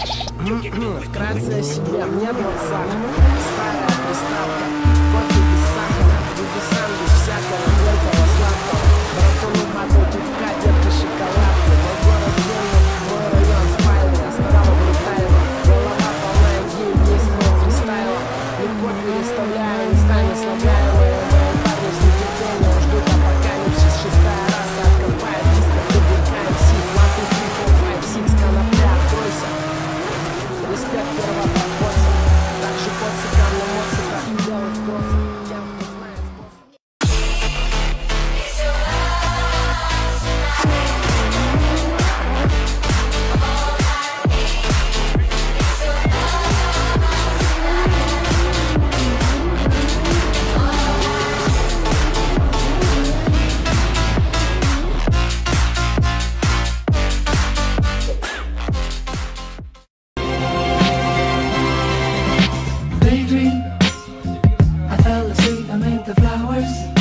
Вкратце о себе. Мне 20. Старая приставка. です。stars.